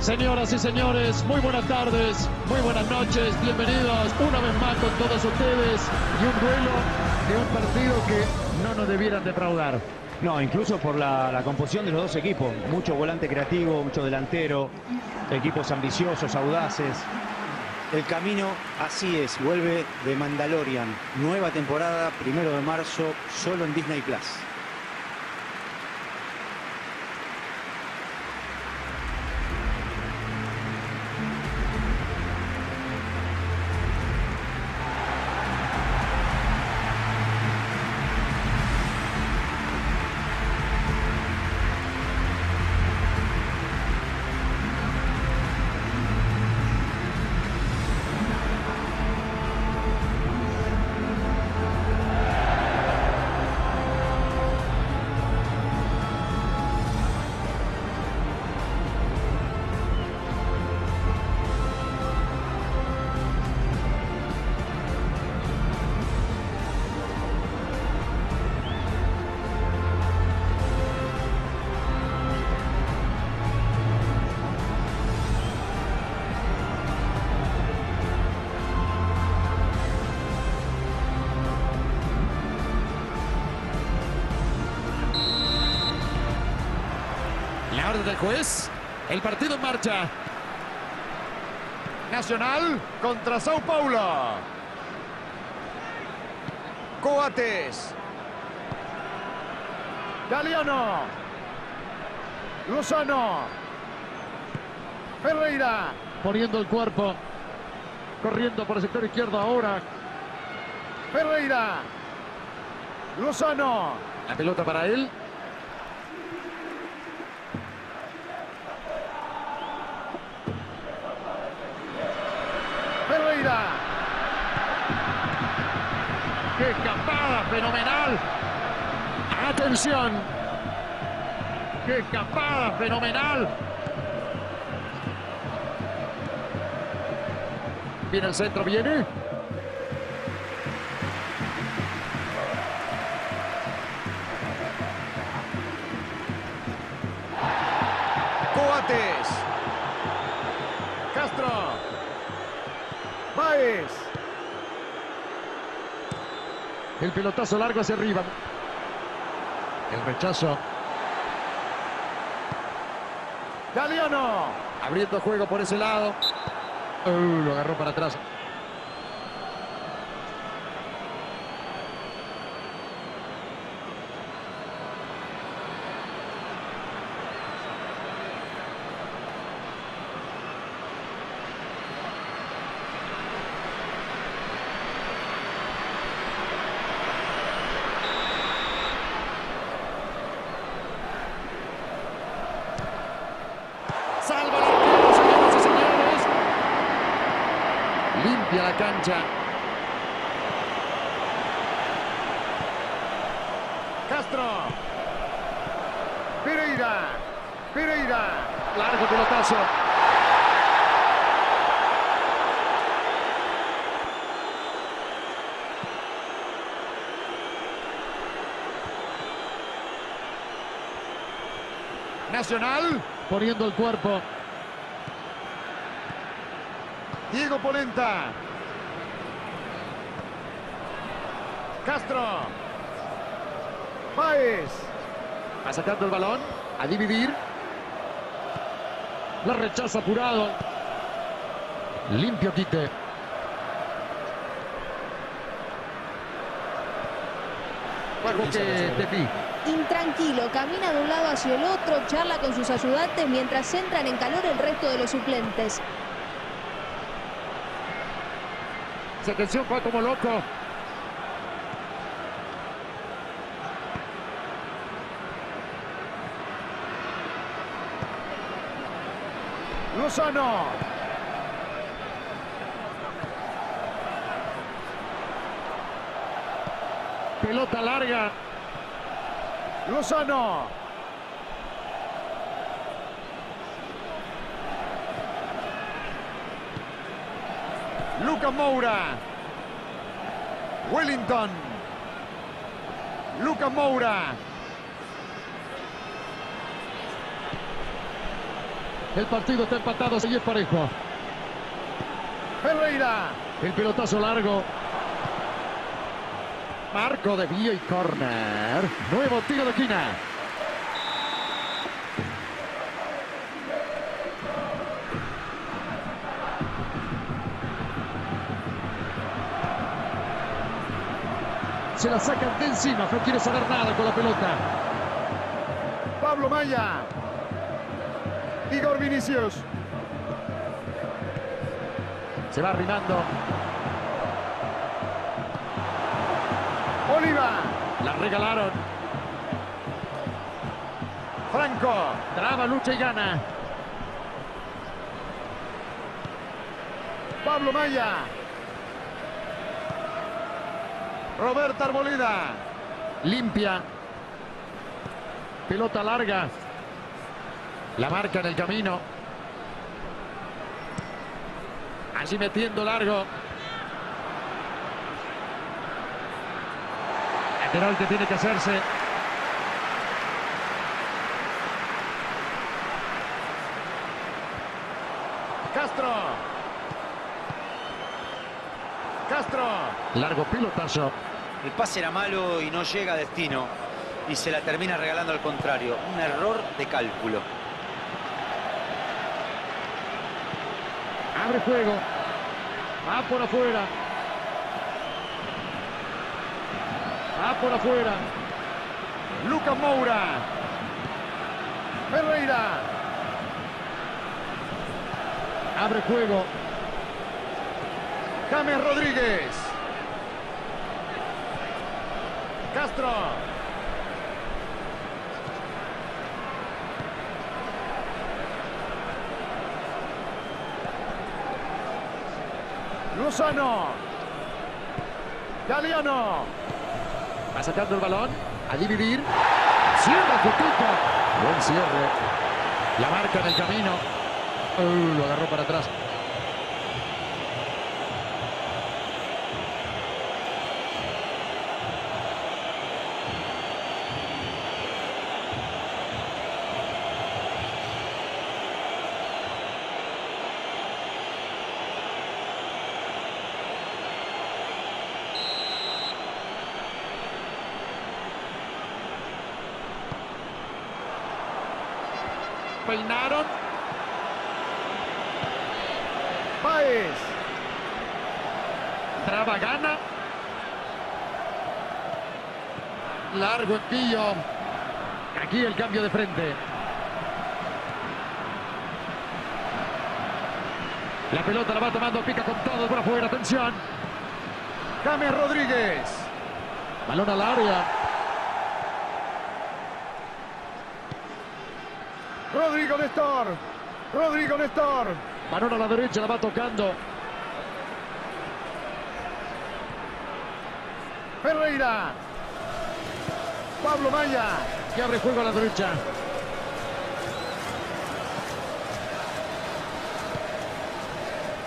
Señoras y señores, muy buenas tardes, muy buenas noches, bienvenidos una vez más con todos ustedes y un duelo de un partido que no nos debieran defraudar. No, incluso por la, la composición de los dos equipos. Mucho volante creativo, mucho delantero, equipos ambiciosos, audaces. El camino así es, vuelve de Mandalorian. Nueva temporada, primero de marzo, solo en Disney Plus. Del juez, el partido en marcha. Nacional contra Sao Paulo. Coates. Galeano. Lozano. Ferreira. Poniendo el cuerpo, corriendo por el sector izquierdo ahora. Ferreira. Lozano. La pelota para él. Ferreira. ¡Qué escapada fenomenal! ¡Atención! ¡Qué escapada fenomenal! Viene el centro, viene. Coates. Castro. Baez. El pelotazo largo hacia arriba. El rechazo. Galeano. Abriendo juego por ese lado. Uh, lo agarró para atrás. Salva el arquero, señoras y señores. Castro. Pereira. Pereira. Largo pelotazo. Nacional. Poniendo el cuerpo. Diego Polenta. Castro. Baez. Va sacando el balón. A dividir. La rechaza apurado. Limpio quite. Juego que mí. Intranquilo, camina de un lado hacia el otro, charla con sus ayudantes mientras entran en calor el resto de los suplentes. Se atención, fue como loco. Lozano. Pelota larga. Lozano. Lucas Moura. Wellington. Lucas Moura. El partido está empatado, sigue parejo. Ferreira. El pelotazo largo. Marco de Vía y corner. Nuevo tiro de esquina. Se la sacan de encima, no quiere saber nada con la pelota. Pablo Maya. Igor Vinicius. Se va arrimando. Oliva. La regalaron. Franco. Traba, lucha y gana. Pablo Maya. Roberta Arboleda. Limpia. Pelota larga. La marca en el camino. Allí metiendo largo. Lateral que tiene que hacerse. Castro. Castro. Largo pilotazo. El pase era malo y no llega a destino. Y se la termina regalando al contrario. Un error de cálculo. Abre juego. Va por afuera. Va por afuera. Lucas Moura. Ferreira. Abre juego. James Rodríguez. Castro. Lozano. Galeano. Va sacando el balón. A dividir. Cierra Cutito. Buen cierre. La marca en el camino. Uh, lo agarró para atrás. Peinaron. Páez. Traba gana. Largo envío. Aquí el cambio de frente. La pelota la va tomando, pica con todo por afuera. Atención. James Rodríguez. Balón al área. Rodrigo Néstor. Rodrigo Néstor. Balón a la derecha, la va tocando. Ferreira. Pablo Maya. Que abre juego a la derecha.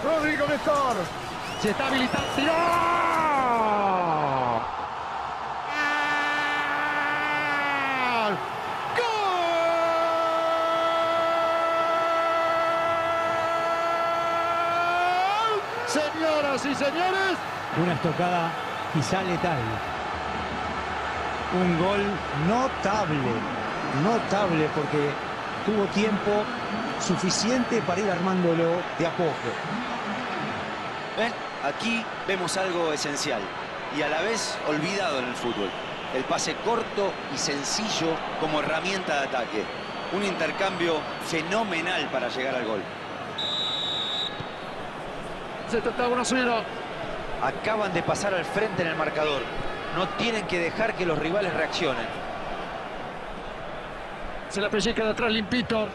Rodrigo Néstor. Se está habilitando. ¡Tiró! ¡Gol! ¡Gol! Señoras y señores, Una estocada quizá letal. Un gol notable, notable porque tuvo tiempo suficiente para ir armándolo de a poco. ¿Ven? Aquí vemos algo esencial y a la vez olvidado en el fútbol. El pase corto y sencillo como herramienta de ataque. Un intercambio fenomenal para llegar al gol. Se está 1 0. Acaban de pasar al frente en el marcador. No tienen que dejar que los rivales reaccionen. Se la pelleca de atrás limpito.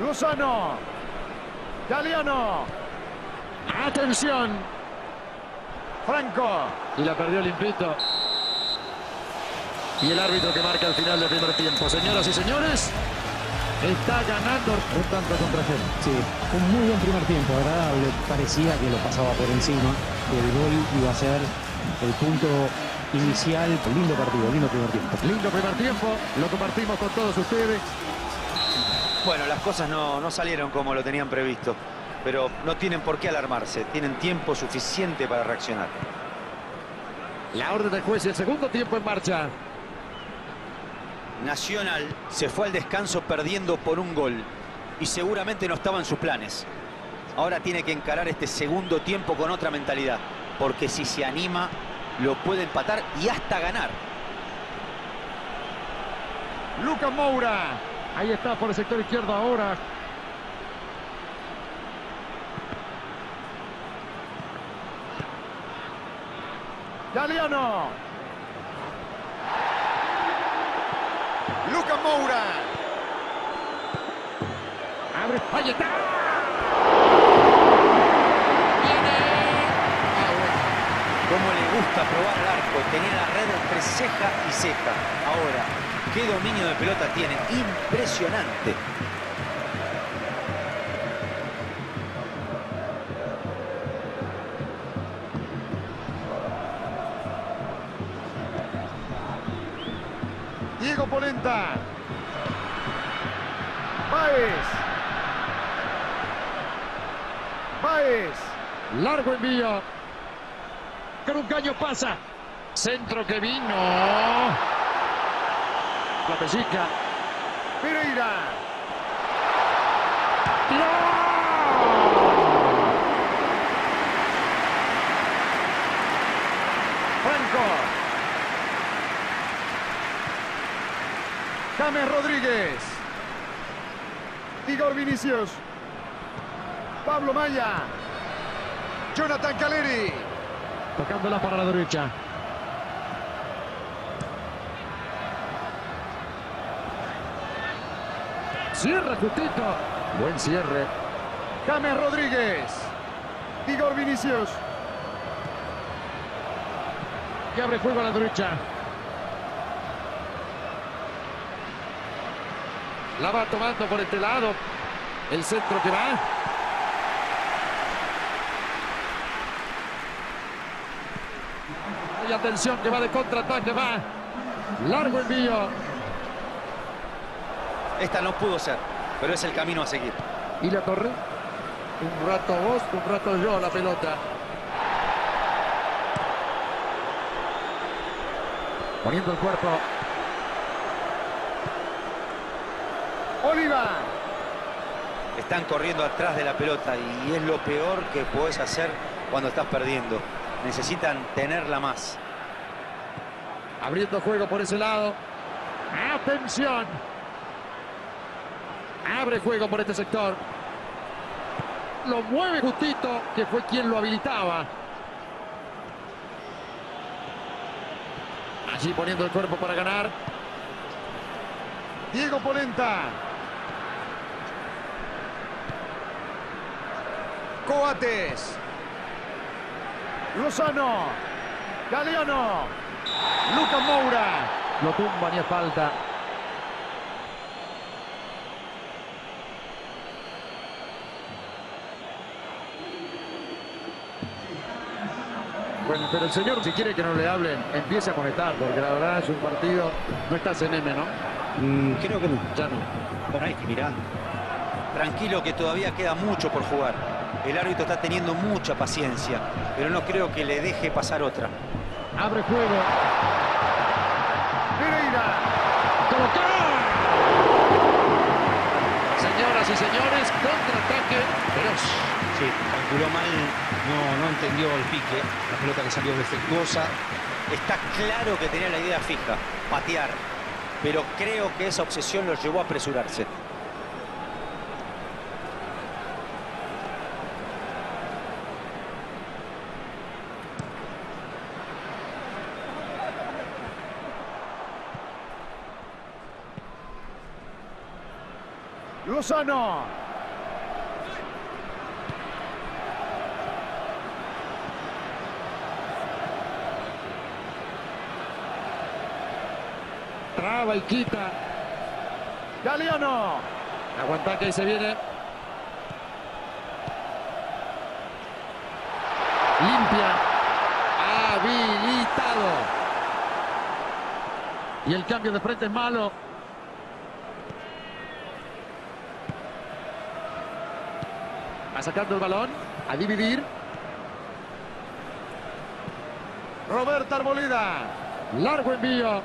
Lozano. Galeano. Atención. Franco. Y la perdió limpito. Y el árbitro que marca el final del primer tiempo. Señoras y señores, Está ganando un tanto contra cero. Sí, un muy buen primer tiempo, agradable. Parecía que lo pasaba por encima. El gol iba a ser el punto inicial. Lindo partido, lindo primer tiempo. Lindo primer tiempo, lo compartimos con todos ustedes. Bueno, las cosas no, no salieron como lo tenían previsto, pero no tienen por qué alarmarse, tienen tiempo suficiente para reaccionar. La orden del juez y el segundo tiempo en marcha. Nacional se fue al descanso perdiendo por un gol y seguramente no estaba en sus planes. Ahora tiene que encarar este segundo tiempo con otra mentalidad, porque si se anima lo puede empatar y hasta ganar. Lucas Moura. Ahí está por el sector izquierdo ahora. Galeano. Lucas Moura. Abre. Ahí está. Viene. Ah, bueno. Cómo le gusta probar el arco, tenía la red entre ceja y ceja. Ahora, qué dominio de pelota tiene, impresionante. Largo envío. Con un caño pasa. Centro que vino. La pesica. Pereira. Franco. James Rodríguez. Igor Vinicius. Pablo Maya. Jonathan Caleri. Tocándola para la derecha. Cierra justito. Buen cierre. James Rodríguez. Igor Vinicius. Que abre fuego a la derecha. La va tomando por este lado. El centro que va. Y atención que va de contraataque, va. Largo envío. Esta no pudo ser, pero es el camino a seguir. Y la torre. Un rato vos, un rato yo la pelota. Poniendo el cuerpo. Oliva. Están corriendo atrás de la pelota y es lo peor que puedes hacer cuando estás perdiendo. Necesitan tenerla más. Abriendo juego por ese lado. Atención. Abre juego por este sector. Lo mueve Justito, que fue quien lo habilitaba. Allí poniendo el cuerpo para ganar. Diego Polenta. Coates. Lozano. Galeano. Lucas Moura. Lo tumba ni a falta. Bueno, pero el señor, si quiere que no le hablen, empiece a conectar, porque la verdad es un partido. No estás en M, ¿no? Mm, creo que no. Ya no. Bueno, ahí mirando. Tranquilo que todavía queda mucho por jugar. El árbitro está teniendo mucha paciencia, pero no creo que le deje pasar otra. Abre juego. Pereira. ¡Colocar! Señoras y señores, contraataque feroz. Sí, calculó mal, no, no entendió el pique, la pelota que salió defectuosa. Está claro que tenía la idea fija, patear, pero creo que esa obsesión lo llevó a apresurarse. Lozano. Traba y quita. Galeano. Aguanta que ahí se viene. Limpia. Habilitado. Y el cambio de frente es malo. Va sacando el balón. A dividir. Roberta Arboleda. Largo envío.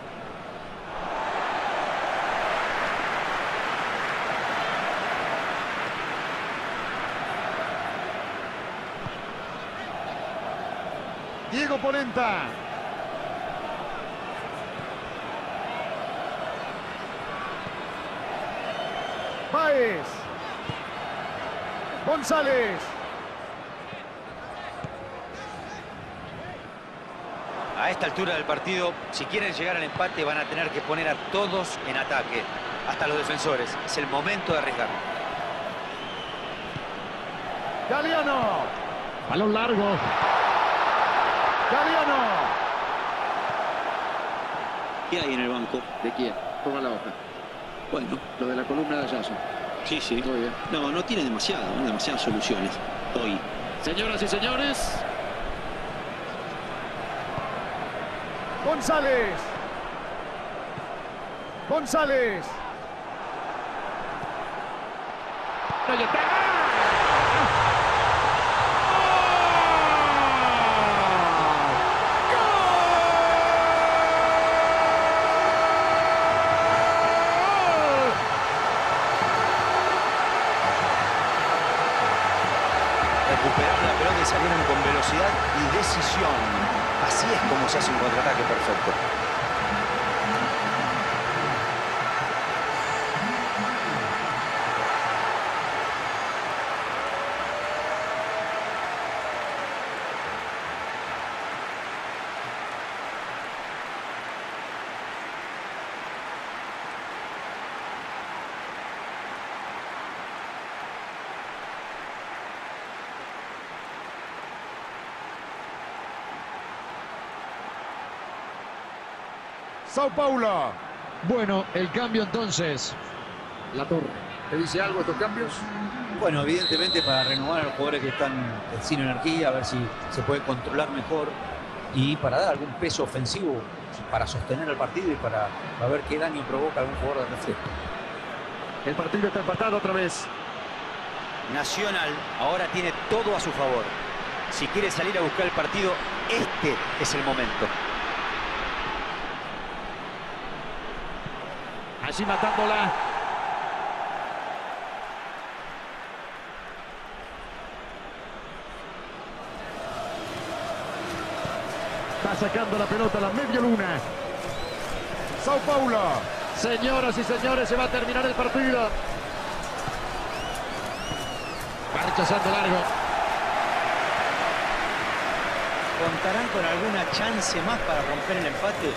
Diego Polenta. Baez. González. A esta altura del partido, si quieren llegar al empate, van a tener que poner a todos en ataque, hasta los defensores. Es el momento de arriesgar. Galeano. Balón largo. Galeano. ¿Qué hay en el banco? ¿De quién? Ponga la hoja. Bueno, Lo de la columna de Ayazo. Sí, sí. Muy bien. No, no tiene demasiado, no demasiadas soluciones. Hoy. Señoras y señores. González. González. Ahí está. Recuperaron la pelota y salieron con velocidad y decisión. Así es como se hace un contraataque perfecto. Sao Paulo. Bueno, el cambio entonces. La torre. ¿Te dice algo estos cambios? Bueno, evidentemente para renovar a los jugadores que están sin energía, a ver si se puede controlar mejor y para dar algún peso ofensivo para sostener el partido y para, para ver qué daño provoca algún jugador de reflejo. El partido está empatado otra vez. Nacional ahora tiene todo a su favor. Si quiere salir a buscar el partido, este es el momento. Allí matándola. Está sacando la pelota a la media luna. Sao Paulo. Señoras y señores, se va a terminar el partido. Va rechazando largo. ¿Contarán con alguna chance más para romper el empate?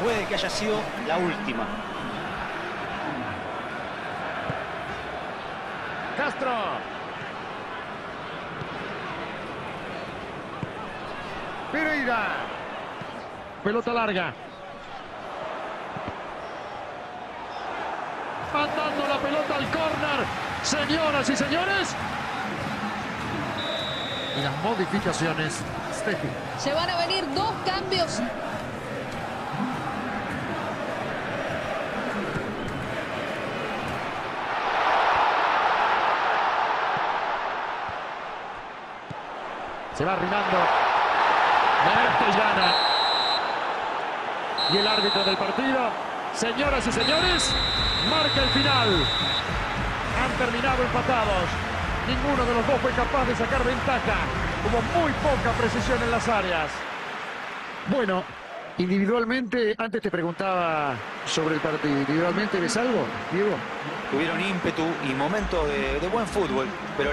Puede que haya sido la última. Castro. Pereira. Pelota larga. Mandando la pelota al córner. Señoras y señores. Y las modificaciones. Steffi. Se van a venir dos cambios. Se va arrimando. Castellana. Y el árbitro del partido. Señoras y señores, marca el final. Han terminado empatados. Ninguno de los dos fue capaz de sacar ventaja. Hubo muy poca precisión en las áreas. Bueno, individualmente, antes te preguntaba sobre el partido. ¿Individualmente ves algo, Diego? Tuvieron ímpetu y momentos de, de buen fútbol, pero